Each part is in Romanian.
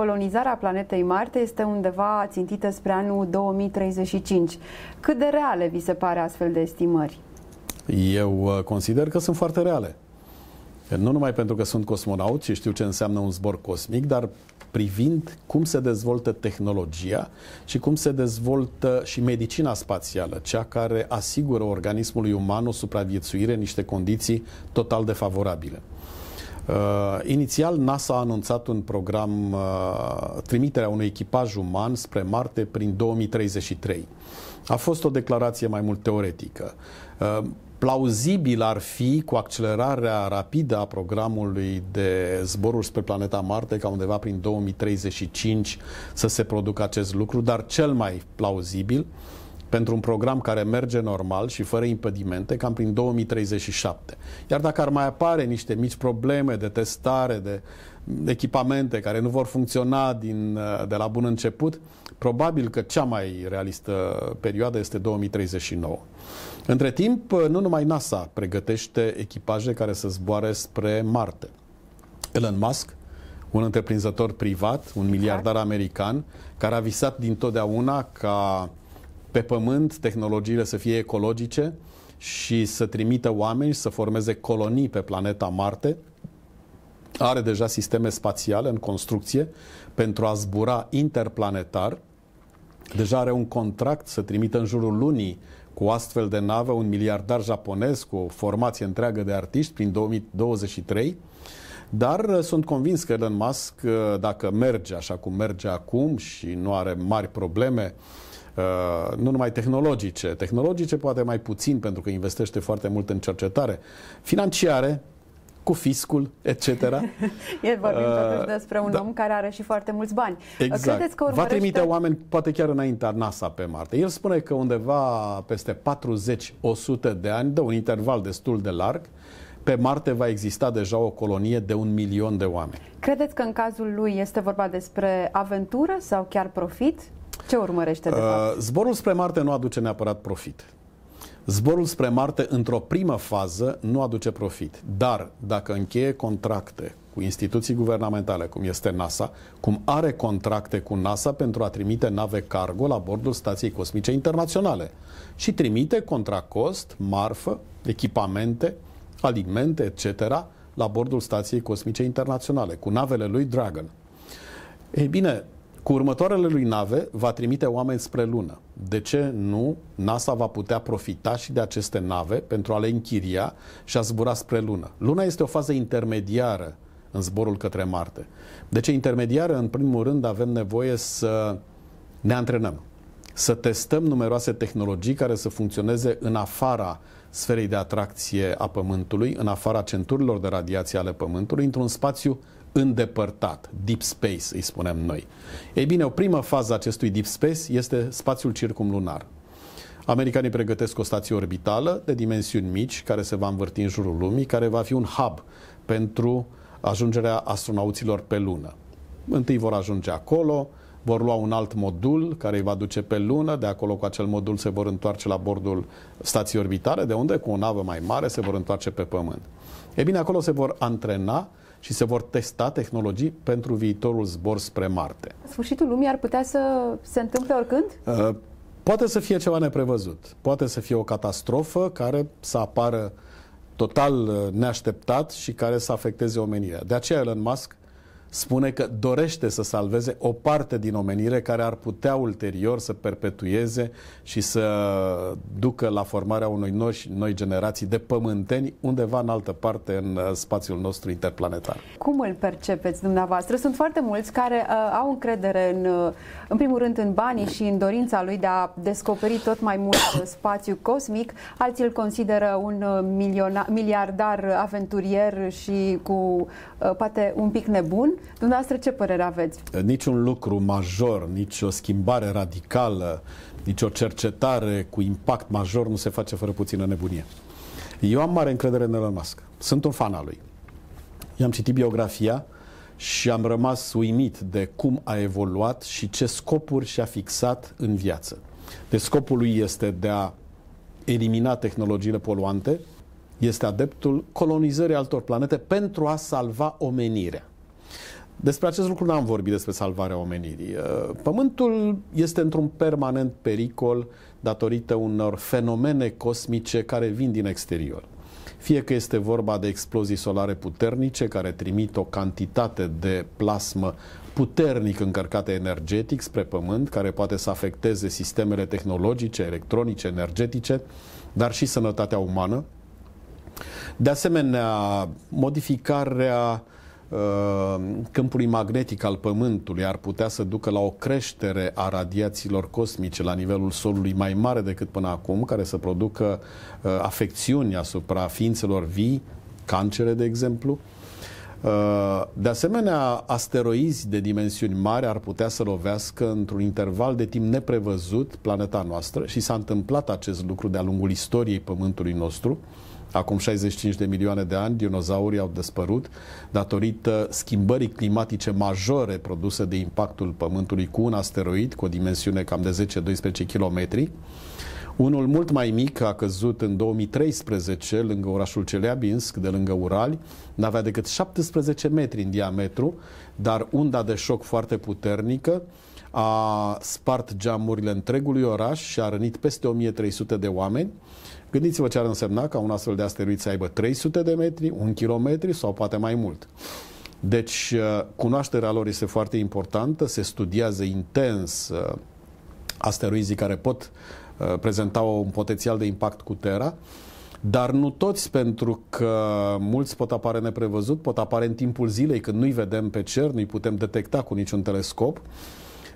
colonizarea planetei Marte este undeva țintită spre anul 2035. Cât de reale vi se pare astfel de estimări? Eu uh, consider că sunt foarte reale. Nu numai pentru că sunt cosmonaut și știu ce înseamnă un zbor cosmic, dar privind cum se dezvoltă tehnologia și cum se dezvoltă și medicina spațială, cea care asigură organismului uman o supraviețuire în niște condiții total defavorabile. Uh, inițial, NASA a anunțat un program, uh, trimiterea unui echipaj uman spre Marte prin 2033. A fost o declarație mai mult teoretică. Uh, plauzibil ar fi, cu accelerarea rapidă a programului de zboruri spre planeta Marte, ca undeva prin 2035 să se producă acest lucru, dar cel mai plauzibil pentru un program care merge normal și fără impedimente, cam prin 2037. Iar dacă ar mai apare niște mici probleme de testare, de echipamente care nu vor funcționa din, de la bun început, probabil că cea mai realistă perioadă este 2039. Între timp, nu numai NASA pregătește echipaje care să zboare spre Marte. Elon Musk, un întreprinzător privat, un exact. miliardar american, care a visat dintotdeauna ca pe Pământ tehnologiile să fie ecologice și să trimită oameni să formeze colonii pe planeta Marte. Are deja sisteme spațiale în construcție pentru a zbura interplanetar. Deja are un contract să trimită în jurul lunii cu astfel de navă un miliardar japonez cu o formație întreagă de artiști prin 2023. Dar uh, sunt convins că Elon Musk, uh, dacă merge așa cum merge acum și nu are mari probleme, uh, nu numai tehnologice, tehnologice poate mai puțin pentru că investește foarte mult în cercetare, financiare, cu fiscul, etc. El vorbim uh, totuși despre un da. om care are și foarte mulți bani. Exact. Credeți că urmărește... Va trimite oameni, poate chiar înaintea NASA pe Marte. El spune că undeva peste 40-100 de ani, de un interval destul de larg, pe Marte va exista deja o colonie de un milion de oameni. Credeți că în cazul lui este vorba despre aventură sau chiar profit? Ce urmărește de uh, fapt? Zborul spre Marte nu aduce neapărat profit. Zborul spre Marte, într-o primă fază, nu aduce profit. Dar, dacă încheie contracte cu instituții guvernamentale, cum este NASA, cum are contracte cu NASA pentru a trimite nave cargo la bordul Stației Cosmice Internaționale și trimite contra cost, marfă, echipamente, alimente, etc., la bordul Stației Cosmice Internaționale, cu navele lui Dragon. Ei bine, cu următoarele lui nave va trimite oameni spre lună. De ce nu NASA va putea profita și de aceste nave pentru a le închiria și a zbura spre lună? Luna este o fază intermediară în zborul către Marte. De ce intermediară? În primul rând avem nevoie să ne antrenăm, să testăm numeroase tehnologii care să funcționeze în afara sferei de atracție a Pământului, în afara centurilor de radiație ale Pământului, într-un spațiu îndepărtat, deep space, îi spunem noi. Ei bine, o primă fază a acestui deep space este spațiul circumlunar. Americanii pregătesc o stație orbitală de dimensiuni mici, care se va învârti în jurul lumii, care va fi un hub pentru ajungerea astronauților pe lună. Întâi vor ajunge acolo, vor lua un alt modul care îi va duce pe lună, de acolo cu acel modul se vor întoarce la bordul stației orbitale, de unde cu o navă mai mare se vor întoarce pe Pământ. E bine, acolo se vor antrena și se vor testa tehnologii pentru viitorul zbor spre Marte. Sfârșitul lumii ar putea să se întâmple oricând? Uh, poate să fie ceva neprevăzut. Poate să fie o catastrofă care să apară total uh, neașteptat și care să afecteze omenirea. De aceea Elon Musk spune că dorește să salveze o parte din omenire care ar putea ulterior să perpetueze și să ducă la formarea unui noi, noi generații de pământeni undeva în altă parte în uh, spațiul nostru interplanetar. Cum îl percepeți dumneavoastră? Sunt foarte mulți care uh, au încredere în, uh, în primul rând în banii și în dorința lui de a descoperi tot mai mult uh, spațiu cosmic. Alții îl consideră un miliona, miliardar aventurier și cu uh, poate un pic nebun. Dumneavoastră ce părere aveți? Niciun lucru major, nici o schimbare radicală, nici o cercetare cu impact major nu se face fără puțină nebunie. Eu am mare încredere în Elon Musk. Sunt un fan al lui. I-am citit biografia și am rămas uimit de cum a evoluat și ce scopuri și-a fixat în viață. De scopul lui este de a elimina tehnologiile poluante, este adeptul colonizării altor planete pentru a salva omenirea. Despre acest lucru n-am vorbit despre salvarea omenirii. Uh, Pământul este într-un permanent pericol datorită unor fenomene cosmice care vin din exterior. Fie că este vorba de explozii solare puternice care trimit o cantitate de plasmă puternic încărcată energetic spre Pământ, care poate să afecteze sistemele tehnologice, electronice, energetice, dar și sănătatea umană. De asemenea, modificarea uh, câmpului magnetic al Pământului ar putea să ducă la o creștere a radiațiilor cosmice la nivelul solului mai mare decât până acum, care să producă uh, afecțiuni asupra ființelor vii, cancere, de exemplu. Uh, de asemenea, asteroizi de dimensiuni mari ar putea să lovească într-un interval de timp neprevăzut planeta noastră și s-a întâmplat acest lucru de-a lungul istoriei Pământului nostru. Acum 65 de milioane de ani, dinozaurii au despărut datorită schimbării climatice majore produse de impactul Pământului cu un asteroid cu o dimensiune cam de 10-12 km. Unul mult mai mic a căzut în 2013 lângă orașul Celeabinsk, de lângă Urali, n-avea decât 17 metri în diametru, dar unda de șoc foarte puternică a spart geamurile întregului oraș și a rănit peste 1300 de oameni. Gândiți-vă ce ar însemna ca un astfel de asteroid să aibă 300 de metri, un kilometri sau poate mai mult. Deci, uh, cunoașterea lor este foarte importantă, se studiază intens uh, asteroizii care pot uh, prezenta un potențial de impact cu Terra, dar nu toți, pentru că mulți pot apare neprevăzut, pot apare în timpul zilei, când nu-i vedem pe cer, nu-i putem detecta cu niciun telescop.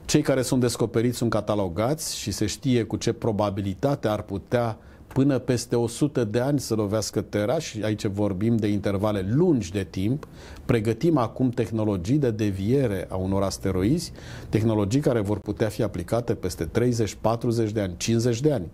Cei care sunt descoperiți sunt catalogați și se știe cu ce probabilitate ar putea uh, până peste 100 de ani să lovească Terra și aici vorbim de intervale lungi de timp. Pregătim acum tehnologii de deviere a unor asteroizi, tehnologii care vor putea fi aplicate peste 30, 40 de ani, 50 de ani.